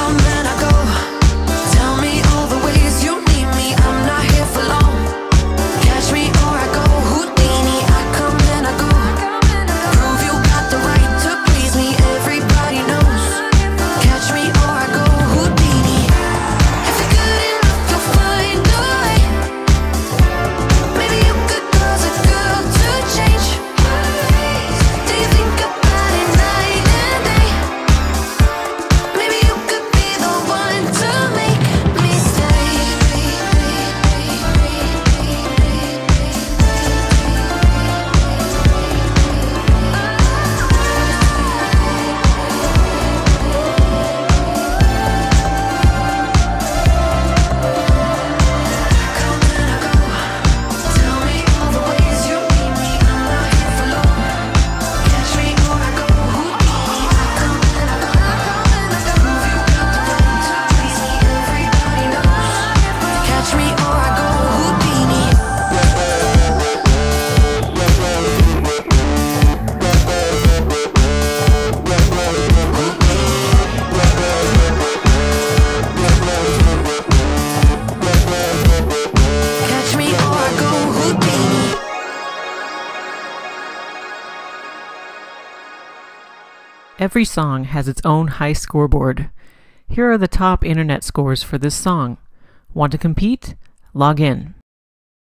come back. Every song has its own high scoreboard. Here are the top internet scores for this song. Want to compete? Log in.